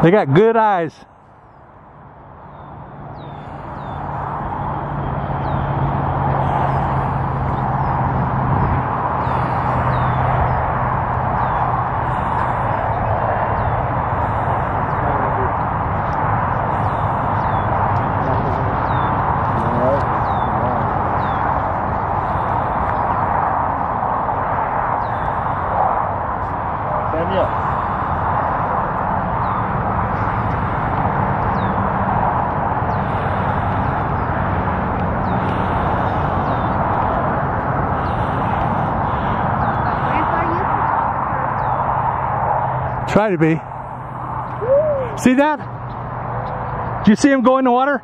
They got good eyes. Daniel. Grandpa, you Try to be. See that? Did you see him go in the water?